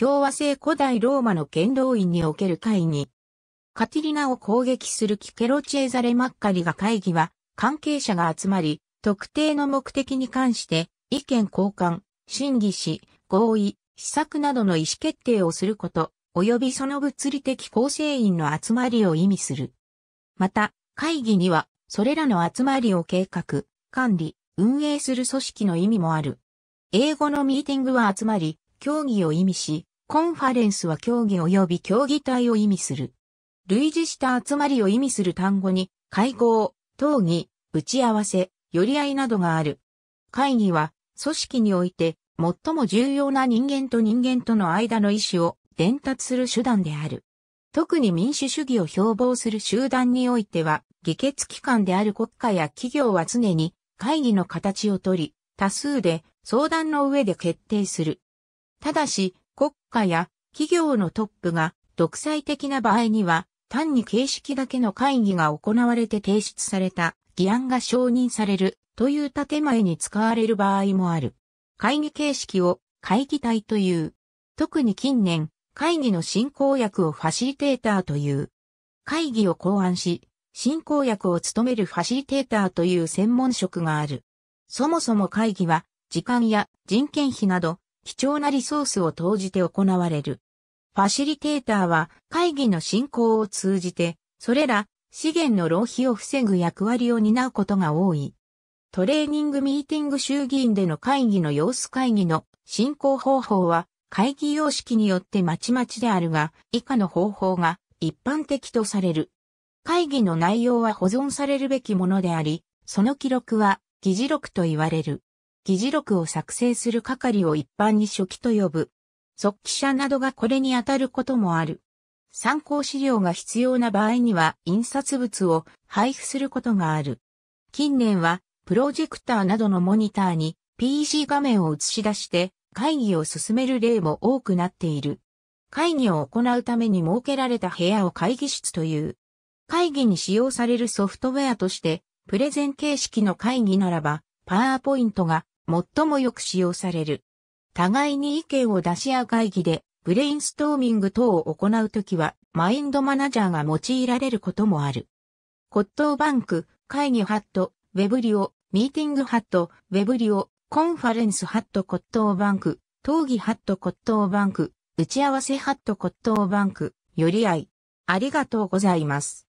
共和制古代ローマの剣道院における会議。カティリナを攻撃するキケロチェザレ・マッカリが会議は、関係者が集まり、特定の目的に関して意見交換、審議し、合意、施策などの意思決定をすること、及びその物理的構成員の集まりを意味する。また、会議には、それらの集まりを計画、管理、運営する組織の意味もある。英語のミーティングは集まり、協議を意味し、コンファレンスは協議及び協議体を意味する。類似した集まりを意味する単語に、会合、討議、打ち合わせ、寄り合いなどがある。会議は、組織において、最も重要な人間と人間との間の意思を伝達する手段である。特に民主主義を標榜する集団においては、議決機関である国家や企業は常に会議の形をとり、多数で相談の上で決定する。ただし、家や企業のトップが独裁的な場合には、単に形式だけの会議が行われて提出された議案が承認されるという建前に使われる場合もある。会議形式を会議体という。特に近年、会議の進行役をファシリテーターという。会議を考案し、進行役を務めるファシリテーターという専門職がある。そもそも会議は、時間や人件費など、貴重なリソースを投じて行われる。ファシリテーターは会議の進行を通じて、それら資源の浪費を防ぐ役割を担うことが多い。トレーニングミーティング衆議院での会議の様子会議の進行方法は会議様式によってまちまちであるが、以下の方法が一般的とされる。会議の内容は保存されるべきものであり、その記録は議事録と言われる。議事録を作成する係を一般に書記と呼ぶ。速記者などがこれに当たることもある。参考資料が必要な場合には印刷物を配布することがある。近年はプロジェクターなどのモニターに PC 画面を映し出して会議を進める例も多くなっている。会議を行うために設けられた部屋を会議室という。会議に使用されるソフトウェアとして、プレゼン形式の会議ならば、パワーポイントが最もよく使用される。互いに意見を出し合う会議で、ブレインストーミング等を行うときは、マインドマナジャーが用いられることもある。コットーバンク、会議ハット、ウェブリオ、ミーティングハット、ウェブリオ、コンファレンスハットコットーバンク、討議ハットコットーバンク、打ち合わせハットコットーバンク、より合い。ありがとうございます。